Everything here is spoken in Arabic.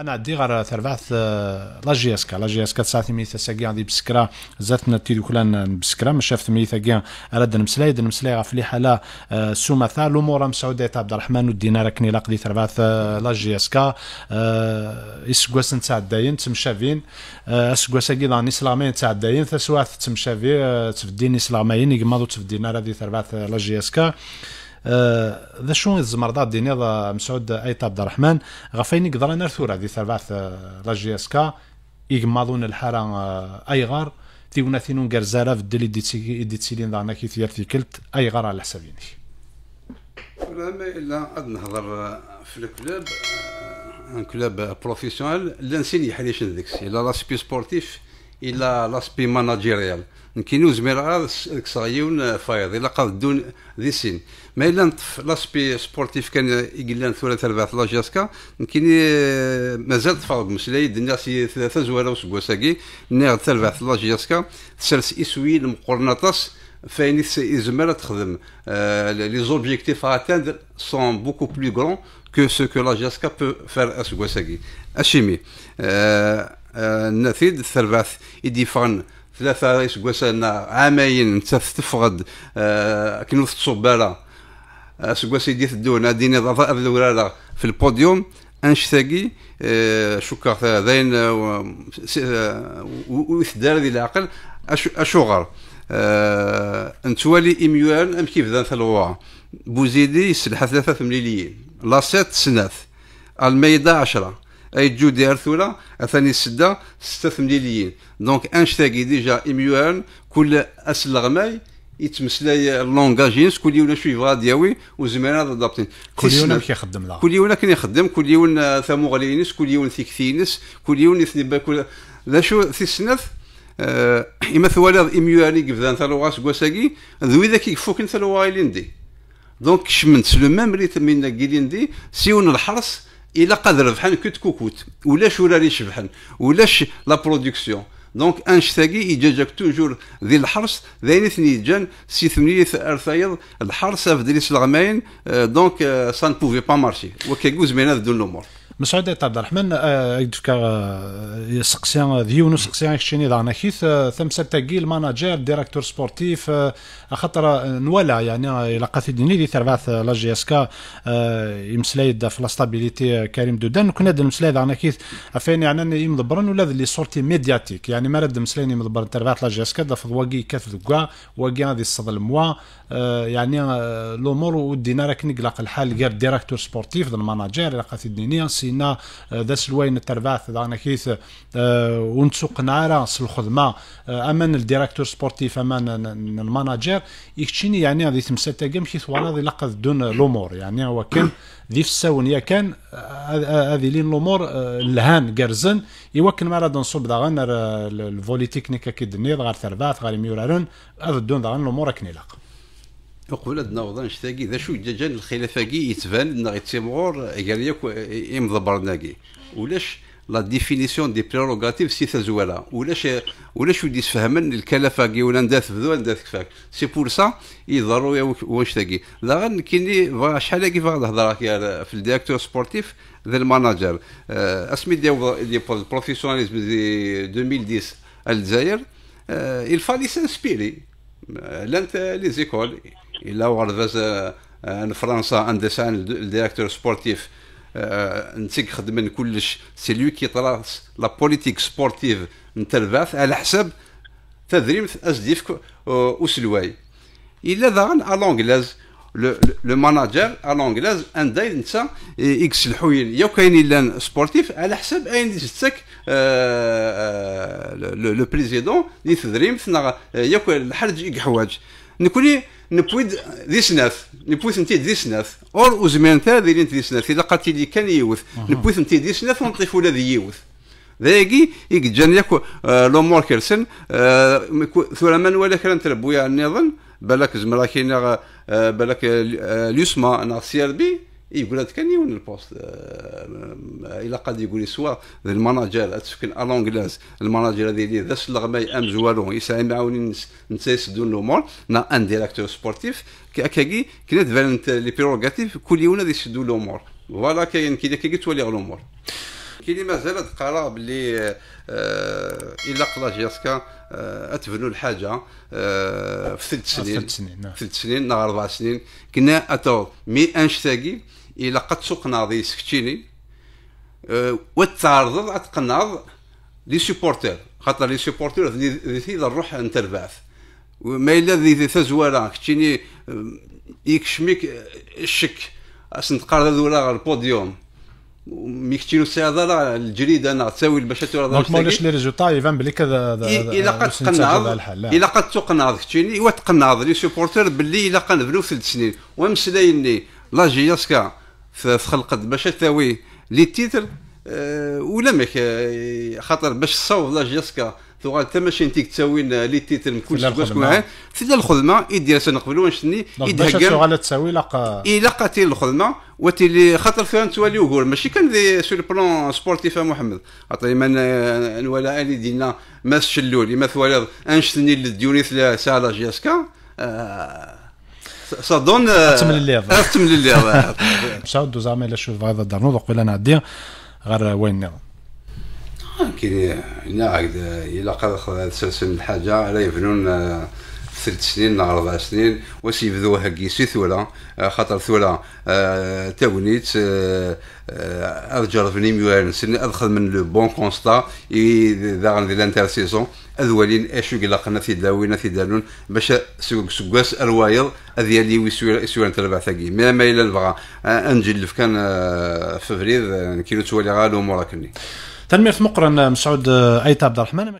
أنا عندي غير تربعت لا جي اس كا لا جي اس كا تسعة ميتا ساكي غادي بسكرا زاتنا تيدو كلان بسكرا ما شافت ميتا كيا راد نمسلاي نمسلاي غا في حاله سوماثا الأمور مسعودة عبد الرحمن ودينا راكني لاقدي تربعت لا جي اس كا اسكواس نتاع الداين تمشافين. إسكواس كي داني سلامين تاع الداين تسوات تمشافي تفديني سلامين يقمضو تفدينا رادي تربعت لا جي اس كا ذا شو الزمر ضاد ديني مسعود ايت عبد الرحمن. غفاين يقدر أنا ثورة دي ثربعث لا جي إس كا. يقمضون الحارة أيغار. تيونا ثينون قرزارة في الدلي دي تسيلين دانا كي ثيار كلت. أيغار على حسابيني. ما إلا غاد نهضر في الكلوب ان كلوب بروفيسيونيل. لا نسيني يحريش ذيك الا لاسبي سبورتيف. الا لاسبي ماناجيريال. نكينو زمير صغيون فايض. إلا قاد دون ذي سين. ما إلا نطف لاسبي سبورتيف كان يقلان ثلاثة تربعة لا جاسكا نكيني مازال تفاوض مسلاي. دنيا سي ثلاثة زوالة وسكواساكي نيغ تربعة لا جاسكا. تسرس أسوي مقرنطاس. فاين يزمر تخدم. لي زوبجيكتيف اتاندر سون بوكو بلو غران que ce que la JSK peut faire à Sugwasagi. النثيد الثرباث يديفان ثلاثة سكواسا عامين. انت تفقد آه كنو تصبالا آه سكواسا يدي تدون اديني ضفاء الورالا في البوديوم انشتاقي آه شكا ذين ويثدار ذي العقل. أشغر. آه أنتوالي اميوان أم كيف ذا ثلوا بوزيدي يسلح ثلاثة مليليين لاسيت سناث. الميدة عشرة. أي جودي ارثولا أثاني سدا ستة مليليين دونك انشتاقي ديجا اميوان كل اسلغماي يتمسلاي اللونجاجينس كل يوم شوي غادياوي وزمان هذا ضابطين كل يوم كيخدم لا. كل يوم كان يخدم كل يوم ثمو غلينس كل يوم ثيكثينس كل يوم يثني باكل لا شو في السنف آه إما ثوالي إميواني قفدان ثلوغاس قواساكي ذوي ذاك يفوكن ثلوغايلين دي دونك شمنت لو ميم ريتم من قيلين دي سيون الحرس إلى قادر ربحان كوت كوكوت ولاش ولا ريش بحن ولاش لا برودكسيون دونك انشتاقي يجاجك توجور ذي الحرس ذين اثني جان سي ثمانية ارثايض الحرس افدريس الغماين دونك سان بوفي با مارشي وكيقو زمينا دون الأمور مسعود عبد الرحمن يدفك سقسيان ديونو سقسيان كشيني دانا كيث ثمسة تاقي الماناجير ديريكتور سبورتيف خاطر نوالا يعني إلى قاثديني دي تربعث لا جي اس كا يمسلايد في لاستابيليتي كريم دودان كنا د مسلايد دانا كيث افين يعني يمضبرن ولا لي سورتي ميدياتيك يعني ما رد مسلايني مضبرن تربعث لا جي اس كا دا فضواقي كاف ذكا واقي هذه الصد الموا يعني الأمور ودينا راك نقلق الحال غير ديريكتور سبورتيف الماناجير إلى قاثديني سينا ذا سلوين الترباث دانا كيث ونتسوق نارا الخدمه أمان الديريكتور سبورتيف أمان الماناجير. يكتشيني يعني هذه تمسات قام كيث وأنا ذي لقد دون الأمور يعني هو كان ذي الساون يا كان هذه لين الأمور الهان قرزن. يوكل ما راد نصب داغن الفولي تكنيك أكيد نيض غير ترباث غير ميورارون هذا دون داغن الأمور كنيلاق قبل هاد نوض نشتاقي ذا شو جاجان الخلافاكي يتبان نا غيتيمغور قال ياك يمضبرناكي ولاش لا ديفينيسيون دي بريروغاتيف سي تزوالا ولاش ولاش ودي تفهمن الكلافاكي ولا نداث بذو نداث كفاك؟ سي بور سا يضروا واش تاقي لا غن كيني شحال كيف غاد نهضر في الديريكتور سبورتيف ذا الماناجر. أسمي ديال دي بروفيسيوناليزم دي 2010 الجزائر. fallait s'inspirer. لانت لي زيكول إلا وغرفاز أن فرنسا اندسان الديريكتور سبورتيف. نتيك خدمن كلش. سي لو كي طراس لا بوليتيك سبورتيف نترباث على حساب تدريب اسديف وسلواي إلا ذاغن ا لونغلاز لو ماناجر ا لونغلاز ان داير نتا إكس الحوين. يا كاين لأن سبورتيف على حساب أين تك لو بريزيدون دي تدريم ياك الحرج يحواج نكوني نبويد ذي سناف نبويد انت ذي سناف أور وزمان تا ذي ذي سناف اذا قالت لي كان يوث. نبويد انت ذي سناف ونطيف ولا ذي يوث. ذاكي يجان ياك لومور كيرسن ثورة من ولا كان تربويا النظام بالك زمرا كاين بالك اليسمى نا سي ار بي يقول هذا كان يون البوست إلى قد يقول سوا الماناجر تسكن الونجلاز الماناجر هذه اللي ذا الغماي ام زوالون يساعد معاونين نتا يسدون الأمور. نا أن ديريكتور سبورتيف كاكي كاين فالنت لي بيروغاتيف كل يوم هذا يسدوا الأمور. فوالا كاين كي كي تولي الأمور. كاين اللي مازال تقرا باللي آه إلا قلا جياسكا آه اتبنوا الحاجة آه في ثلاث سنين. ثلاث سنين نعم. ثلاث سنين نهار أربع سنين. كنا أتو مي انشتاقي إلا قد سوق ناضي سكتيني. وتعرض اتقناض لي سوبورتر خاطر لي سوبورتر ذي الروح انت البعث. ما إلا ذي تزوارا كتشيني يكشميك الشك اسنتقار ذولا البوديوم. ميكتينو سيادة الجريدة أنا تساوي باش تورا دونك مولاش لي ريزولتا يبان بلي كذا إلا قد تقناض. إلا قد تقناض كتشيني ايوا تقناض لي سوبورتر باللي إلا قنبلو ثلاث سنين. ومسلايني لا جياسكا في خلقت باش تساوي لي تيتر أه ولا ماك خاطر باش تصاوب لا جياسكا ثوغال حتى ماشي انت تساوي لي تيتر من كل سكواس معاه في الخدمة يدير سنقبلوا ونشتني يدهكر باش شغال تساوي لقى الا قاتل الخدمة وتي خاطر فيها نتوالي وقول. ماشي كان ذي سو بلون سبورتيف محمد. عطي من نوالا اني دينا ما شلولي ما ثوالي. أنشتني للديونيث سالا صدون اتم للي اتم للي مشاو زعما الا شوف هذا الدرنوض وقيلا نعدي غير وين نظام كاين هنا هكذا الا قد سلسل الحاجة راه يبنون ثلاث سنين أربع سنين واش يبدو هكي سي ثولا خاطر ثولا تاونيت ارجر فيني ميوان سني أدخل من لو بون كونستا إذا غندير لانتر سيزون اذولين اشو قلقنا في داوينا في دالون باش سكواس الوايض اذيالي ويسوي يسوي انت ربع ثقي ما ما إلا نبغى أنجل كان فبريد كيلو توالي غالو موراكني تنمية مقرن مسعود ايتا عبد الرحمن.